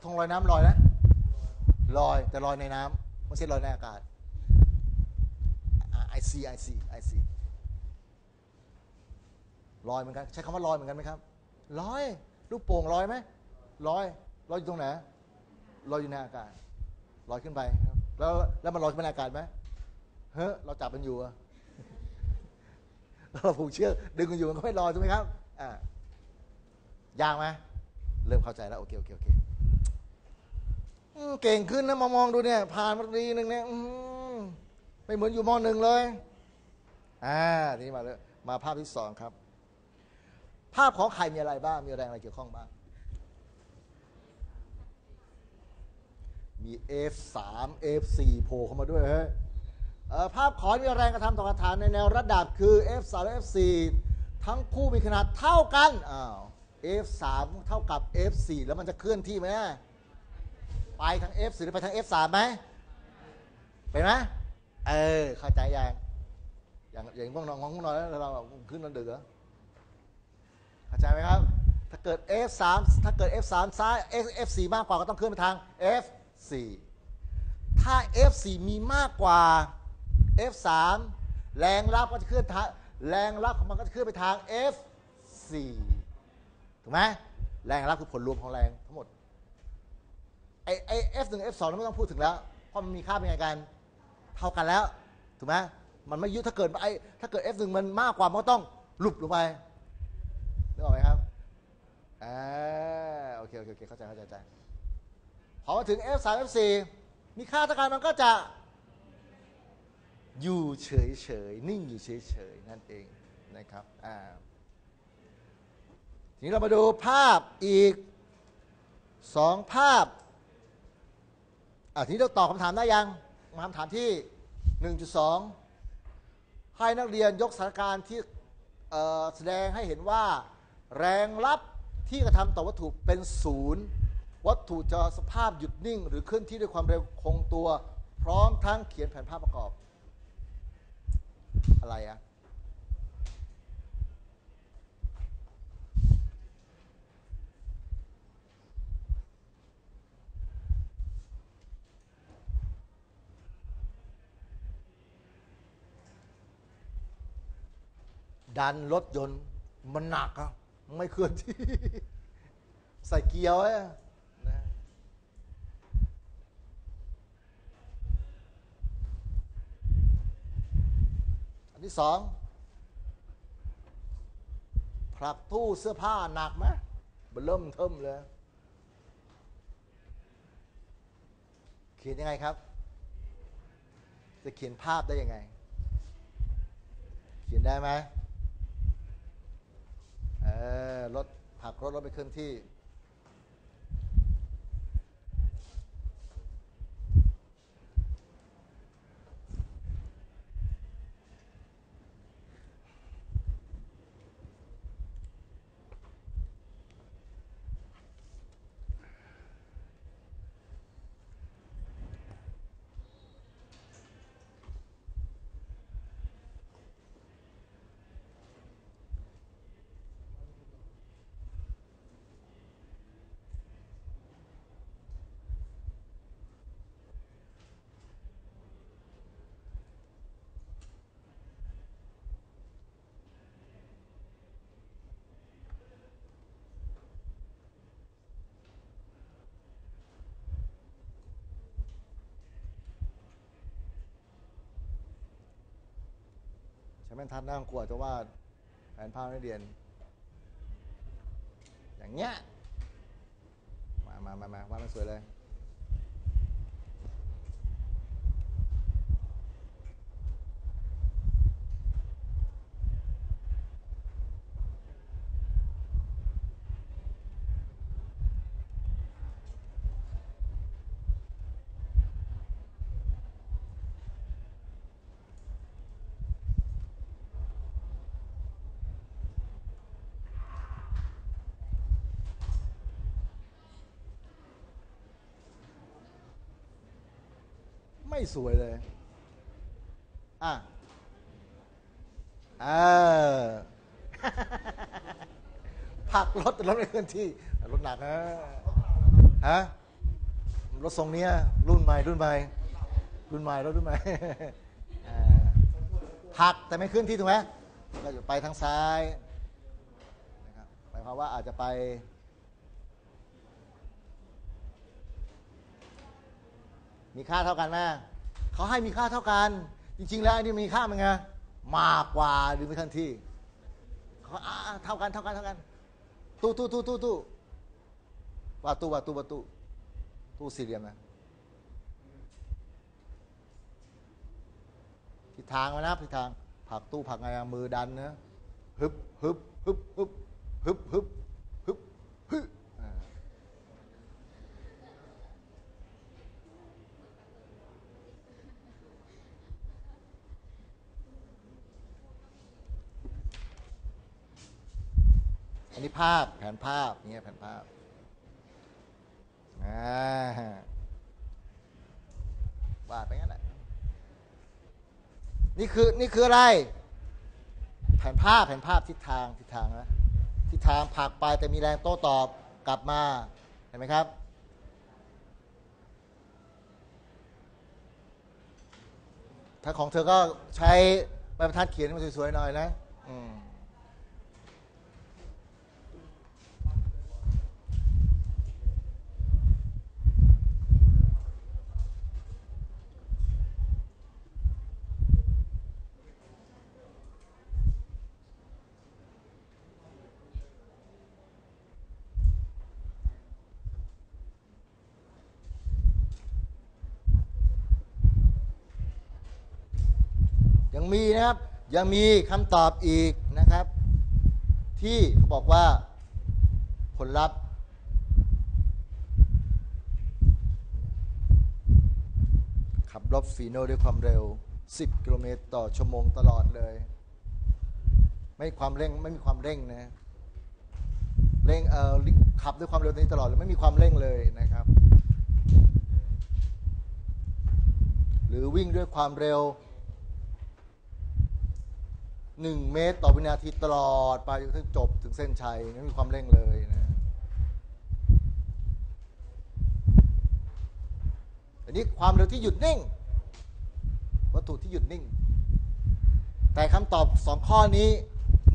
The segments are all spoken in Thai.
ระทงลอยน้ำลอยนะลอยแต่ลอยในน้ำไม่ใช่ลอยในอากาศ I see I see I see ลอยเหมือนกัน ใช้คำว่าลอยเหมือนกันไหมครับลอยลูกโป่งลอยไหมลอยลอยอยู่ตรงไหนลอยอยู่ในอากาศลอยขึ้นไปครับแล้วแล้วมันลอยขึ้นในอากาศไหมเฮ้เราจับมันอยู่อะเราผูกเชือกดึงมันอยู่มันก็ไม่ลอยถูกไหมครับอ่ายากไหมเริ่มเข้าใจแล้วโอเคโอเคโอเค เก่งขึ้นนะมามองดูเนี่ย ผ่านมาดีหนึ่งเนี่ยไม่เหมือนอยู่มอหนึ่งเลยอ่าทีนี้มาเลยมาภาพที่สองครับ ภาพของใครมีอะไรบ้าง มีแรงอะไรเกี่ยวข้องบ้าง มี F3 F4 โผล่เข้ามาด้วยเฮ้ยภาพขอมีแรงกระทำต่อกระฐานในแนวระดับคือ F3 และ F4 ทั้งคู่มีขนาดเท่ากันอ้าว F3 เท่ากับ F4 แล้วมันจะเคลื่อนที่ไหม ไปทาง F4 หรือไปทาง F3 ไหมเป็นไหมเออเข้าใจยังอย่างอย่างพวกน้องของพวกน้องแล้วเราขึ้นนั่นดึกเหรอเข้าใจไหมครับ ถ้าเกิด F3 ถ้าเกิด F3 ซ้าย F4 มากกว่าก็ต้องเคลื่อนไปทาง F4 ถ้า F4 มีมากกว่า F3 แรงรับก็จะเคลื่อนทางแรงรับของมันก็จะเคลื่อนไปทาง F4 ถูกไหมแรงรับคือผลรวมของแรงทั้งหมด ไอ้ไอ้ F1 F2 นั้นไม่ต้องพูดถึงแล้ว เพราะมันมีค่าเป็นไงกัน เท่ากันแล้ว ถูกไหมมันไม่ยุถ้าเกิดไอ้ถ้าเกิด F1 มันมากกว่ามันก็ต้องหลุบลงไปนึกออกไหมครับอ่าโอเคโอเคโอเคเข้าใจเข้าใจเข้าใจพอมาถึง F3 F4 มีค่าเท่ากันมันก็จะ อยู่เฉยเฉยๆนิ่งอยู่เฉยเฉยๆนั่นเองนะครับอ่าทีนี้เรามาดูภาพอีกสองภาพ อ่าทีนี้เราตอบคำถามได้ยังมาคำถามที่ 1.2 ให้นักเรียนยกสถานการณ์ที่แสดงให้เห็นว่า แรงรับที่กระทำต่อวัตถุเป็นศูนย์วัตถุจะสภาพหยุดนิ่ง หรือเคลื่อนที่ด้วยความเร็วคงตัว พร้อมทั้งเขียนแผนภาพประกอบ อะไรอะ ดันรถยนต์มันหนักอะไม่เคลื่อนที่ ใส่เกียร์ไว้นะอันที่สองผลักตู้เสื้อผ้าหนักไหมเบิ่มเทิมเลยเขียนยังไงครับ จะเขียนภาพได้ยังไง เขียนได้ไหม รถผักรถรถไปเคลื่อนที่ ใช้แม่นทัดนั่งกลัวจะวาดแผนภาพให้เรียน อย่างเงี้ย มามามามาวาดมันสวยเลย ไม่สวยเลย อะเออผลักรถแต่รถไม่เคลื่อนที่ รถหนักนะฮะรถทรงเนี้ย รุ่นใหม่รุ่นใหม่รุ่นใหม่รถรุ่นใหม่อ่าหักแต่ไม่ขึ้นที่ถูกไหมก็จะไปทางซ้ายนะครับหมายความว่าอาจจะไป มีค่าเท่ากันไหม เขาให้มีค่าเท่ากัน จริง ๆ แล้วไอ้นี่มีค่ามันไงมากกว่าหรือไม่ทันที่เขาเท่ากันเท่ากันเท่ากันตู้ตู้ตู้ตู้ตู้ว่าตู้ว่าตู้ว่าตู้ตู้สี่เหลี่ยมนะทิศทางมานะทิศทางผักตู้ผักไงมือดันนะฮึบฮึบฮึบฮึบฮึบฮึบฮึบฮึบอ่า อั นนี้ภาพแผนภาพอย่างเงี้ยแผนภาพอ่าวาดไปงั้นแหละนี่คือนี่คืออะไร แผนภาพแผนภาพทิศทางทิศทางนะทิศทางผักไปแต่มีแรงโต้ตอบกลับมาเห็นไหมครับถ้าของเธอก็ใช้ใบบรรทัดเขียนมันสวยๆหน่อยนะ อืม มีนะครับ ยังมีคำตอบอีกนะครับ ที่เขาบอกว่าผลลัพธ์ขับรถฟีโน่ด้วยความเร็ว 10 กิโลเมตรต่อชั่วโมงตลอดเลย ไม่มีความเร่งไม่มีความเร่งนะเร่งเอ่อขับด้วยความเร็วนี้ตลอดเลยไม่มีความเร่งเลยนะครับ หรือวิ่งด้วยความเร็ว หนึ่งเมตรต่อวินาทีตลอดไปจนถึงจบถึงเส้นชัยไม่มีความเร่งเลยนะอันนี้ความเร็วที่หยุดนิ่ง วัตถุที่หยุดนิ่ง แต่คำตอบสองข้อนี้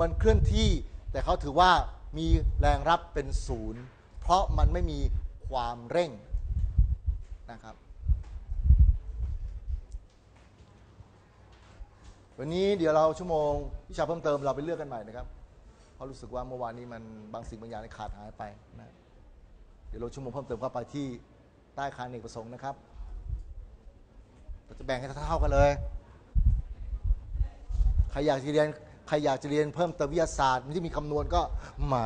มันเคลื่อนที่ แต่เขาถือว่ามีแรงรับเป็นศูนย์ เพราะมันไม่มีความเร่งนะครับ วันนี้เดี๋ยวเราชั่วโมงวิชาเพิ่มเติมเราไปเลือกกันใหม่นะครับ เพราะรู้สึกว่าเมื่อวานนี้มันบางสิ่งบางอย่างขาดหายไปนะเดี๋ยวเราชั่วโมงเพิ่มเติมเข้าไปที่ใต้คานเอกประสงค์นะครับเราจะแบ่งให้เท่าๆกันเลยใครอยากจะเรียนใครอยากจะเรียนเพิ่มเติมวิทยาศาสตร์ที่มีคำนวณก็มา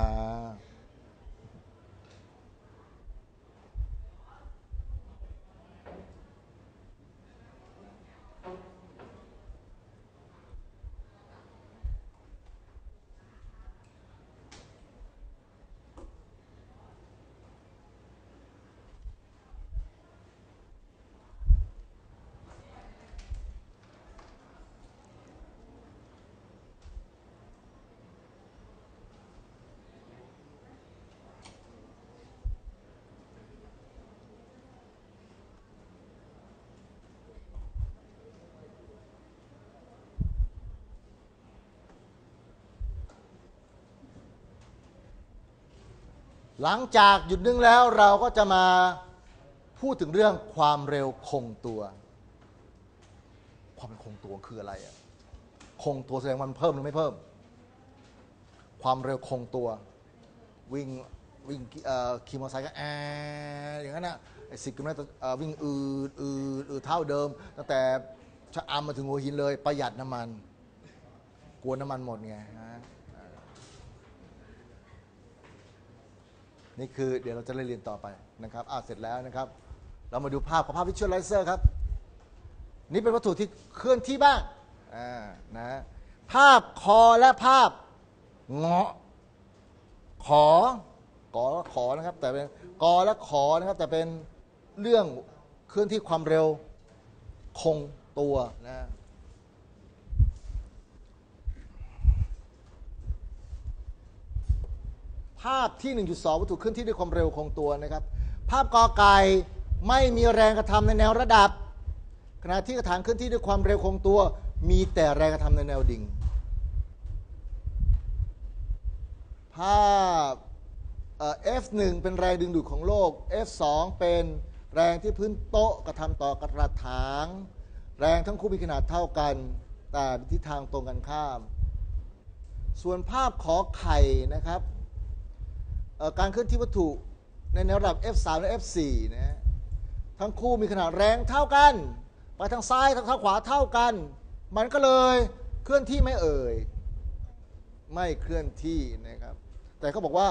หลังจากหยุดนิ่งแล้วเราก็จะมาพูดถึงเรื่องความเร็วคงตัว ความเป็นคงตัวคืออะไรอะคงตัวแสดงวันเพิ่มหรือไม่เพิ่ม ความเร็วคงตัว วิ่งวิ่งขี่มอเตอร์ไซค์ก็แออย่างนั้นนะสิบกิโลเมตรวิ่งอืดอืดอืดเท่าเดิม ตั้งแต่ชะอำมาถึงหัวหินเลยประหยัดน้ำมัน กลัวน้ำมันหมดไงฮะ นี่คือเดี๋ยวเราจะเรียนต่อไปนะครับอ่าเสร็จแล้วนะครับ เรามาดูภาพของภาพวิชวลไลเซอร์ครับ นี่เป็นวัตถุที่เคลื่อนที่บ้างอ่านะภาพคอและภาพเงาะขอกอและขอนะครับ แต่เป็นกอและขอนะครับ แต่เป็นเรื่องเคลื่อนที่ความเร็วคงตัวนะ ภาพที่ 1.2 วัตถุเคลื่อนที่ด้วยความเร็วคงตัวนะครับ ภาพกอไก่ไม่มีแรงกระทำในแนวระดับ ขณะที่กระถางเคลื่อนที่ด้วยความเร็วคงตัว มีแต่แรงกระทำในแนวดิ่ง ภาพเอ่อ F1 เป็นแรงดึงดูดของโลก F2 เป็นแรงที่พื้นโต๊ะกระทำต่อกระถาง แรงทั้งคู่มีขนาดเท่ากัน แต่ทิศทางตรงกันข้าม ส่วนภาพขอไข่นะครับ การเคลื่อนที่วัตถุในแนวระดับ F3 และ F4 นะทั้งคู่มีขนาดแรงเท่ากัน ไปทางซ้ายทางขวาเท่ากัน มันก็เลยเคลื่อนที่ไม่เอ่ย ไม่เคลื่อนที่นะครับ แต่เขาบอกว่า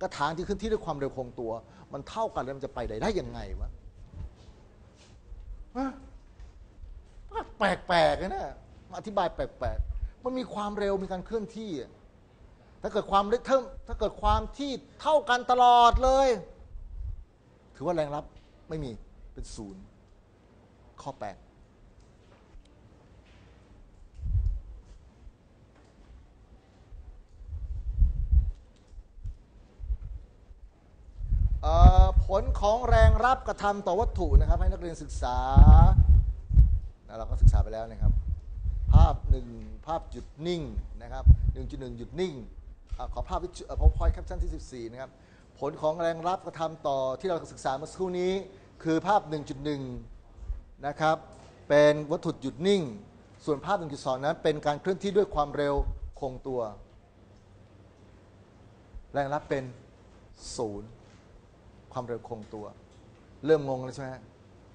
กระถางที่เคลื่อนที่ด้วยความเร็วคงตัว มันเท่ากันแล้วมันจะไปได้ได้ยังไงวะแปลกๆนะเนี่ยอธิบายแปลก มันมีความเร็วมีการเคลื่อนที่ ถ้าเกิดความเร็วเท่าถ้าเกิดความที่เท่ากันตลอดเลย ถือว่าแรงรับไม่มีเป็นศูนย์ข้อแปดผลของแรงรับกระทำต่อวัตถุนะครับ ให้นักเรียนศึกษา เราก็ศึกษาไปแล้วนะครับาพหนึ่งภาพหยุดนิ่งนะครับ1.1 หยุดนิ่งอขอภาพวิจุพอพอยแคปชั่นที่ 14 นะครับ ผลของแรงรับกระทำต่อที่เราศึกษาเมื่อสักครู่นี้ คือภาพ 1.1 นะครับ เป็นวัตถุหยุดนิ่ง ส่วนภาพ 1.2 นั้นเป็นการเคลื่อนที่ด้วยความเร็วคงตัว แรงรับเป็นศูนย์ความเร็วคงตัว เริ่มงงแล้วใช่ไหม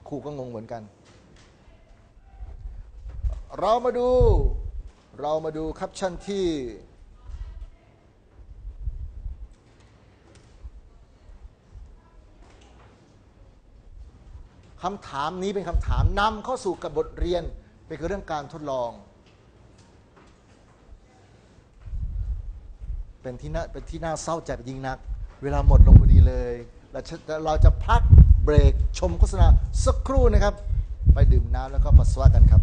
ครูก็งงเหมือนกัน เรามาดู เรามาดูคัปชั่นที่ คำถามนี้เป็นคำถามนำเข้าสู่กับบทเรียนเป็นเรื่องการทดลอง เป็นที่น่าเป็นที่น่าเศร้าใจเป็นยิ่งนัก เวลาหมดลงพอดีเลยเราจะเราจะพักเบรกชมโฆษณาสักครู่นะครับ ไปดื่มน้ำแล้วก็ปัสสาวะกันครับ